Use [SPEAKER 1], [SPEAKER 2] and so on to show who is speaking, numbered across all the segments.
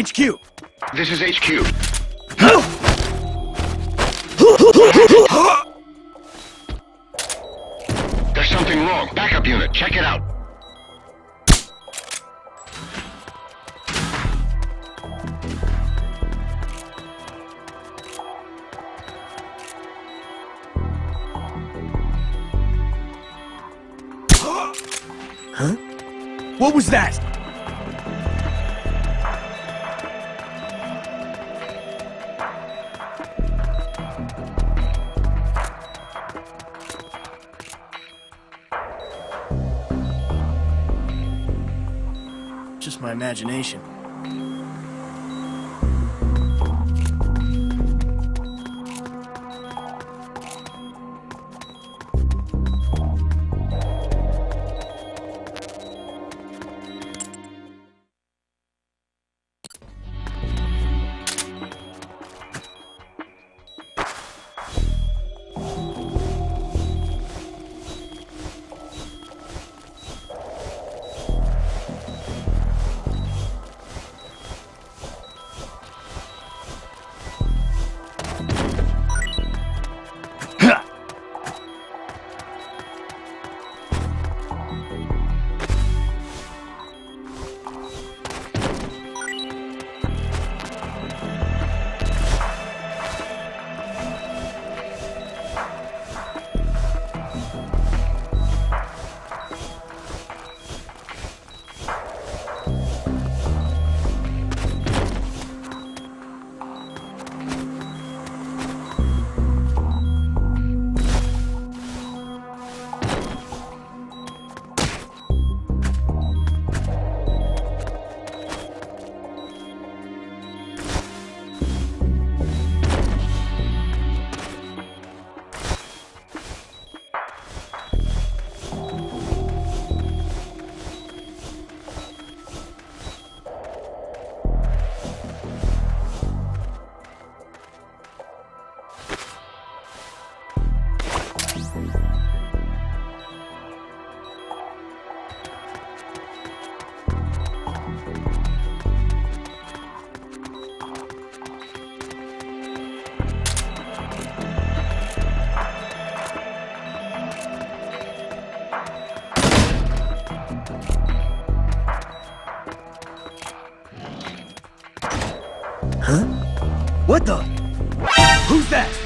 [SPEAKER 1] HQ!
[SPEAKER 2] This is HQ. There's something wrong. Backup unit, check it out.
[SPEAKER 1] What was that? Imagination. What the? Who's that?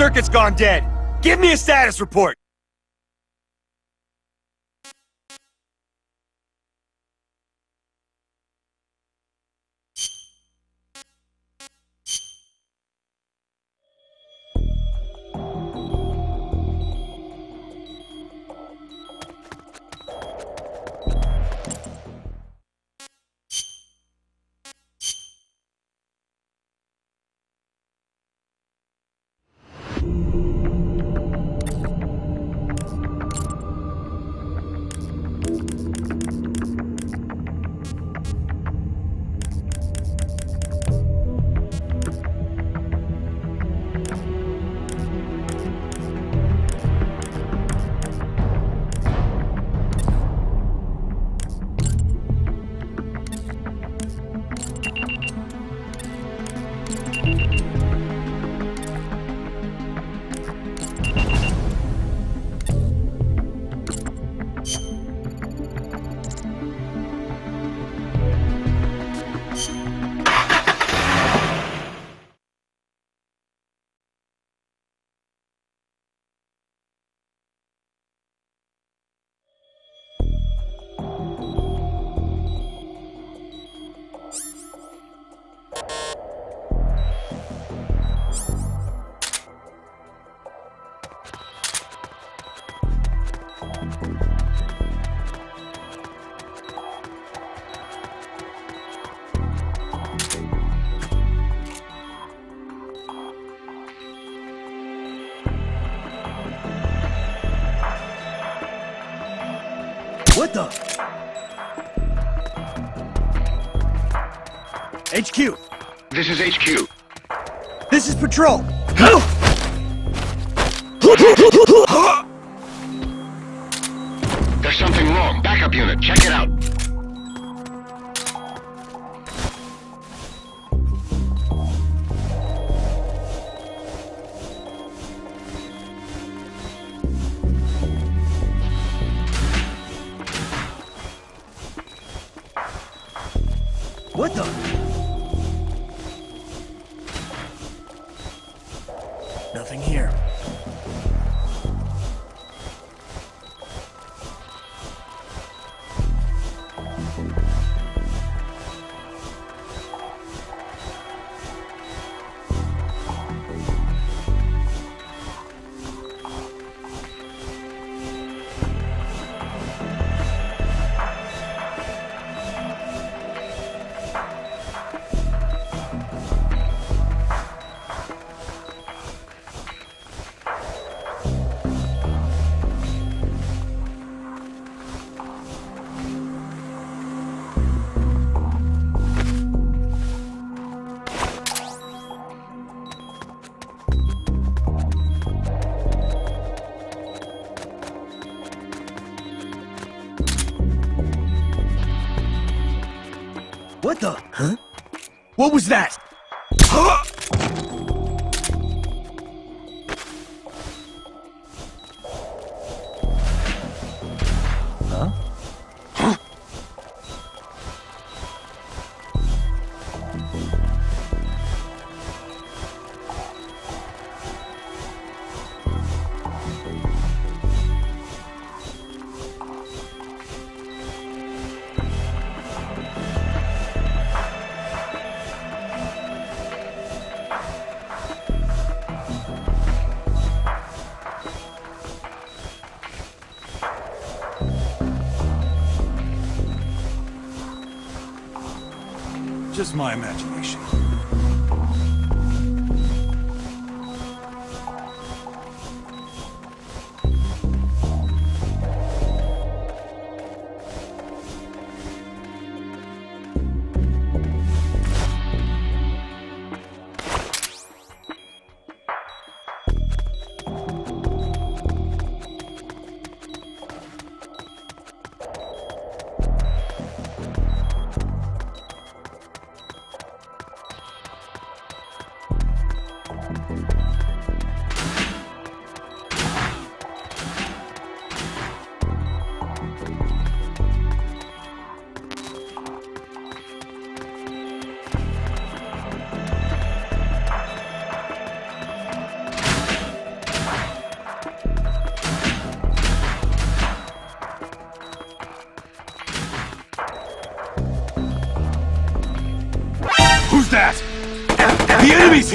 [SPEAKER 3] Circuit's gone dead. Give me a status report.
[SPEAKER 1] What the? HQ,
[SPEAKER 2] This is HQ.
[SPEAKER 1] this is Patrol.
[SPEAKER 2] There's something wrong. Backup unit, check it out.
[SPEAKER 1] What the? Huh? What was that?
[SPEAKER 4] Just my imagination.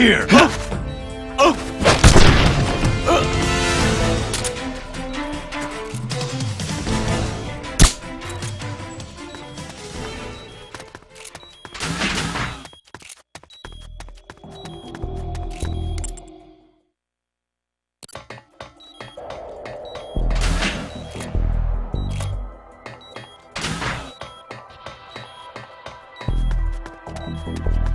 [SPEAKER 1] here! Huh? Oh. Thank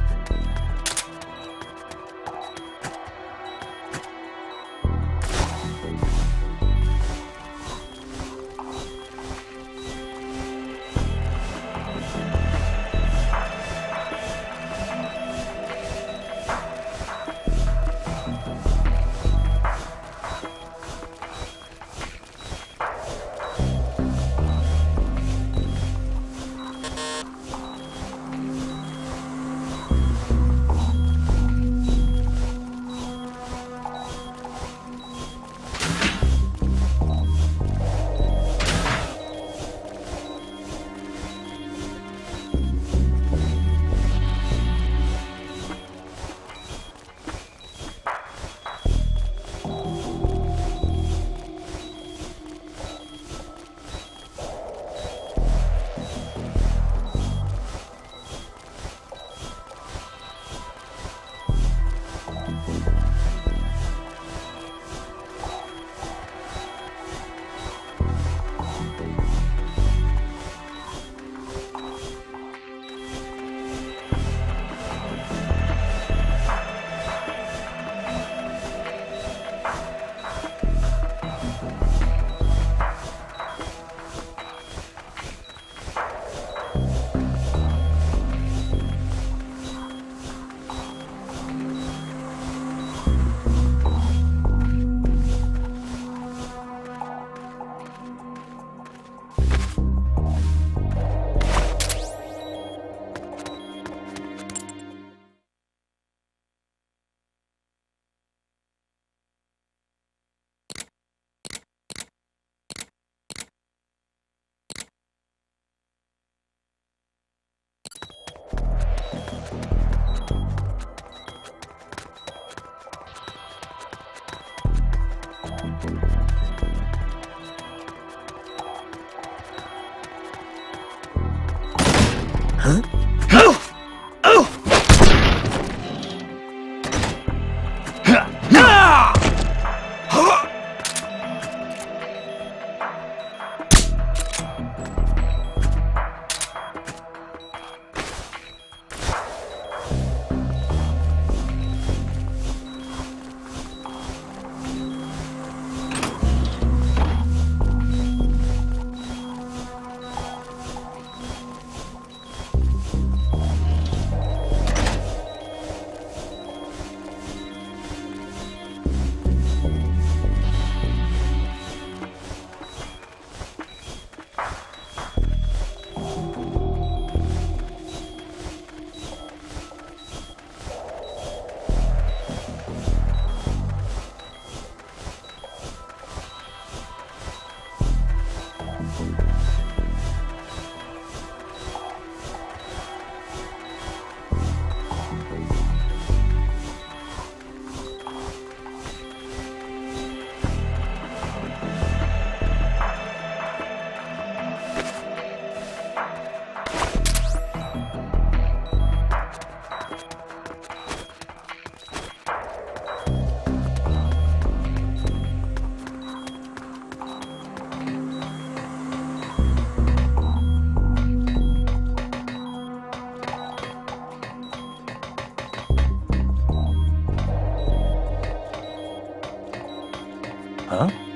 [SPEAKER 1] 啊？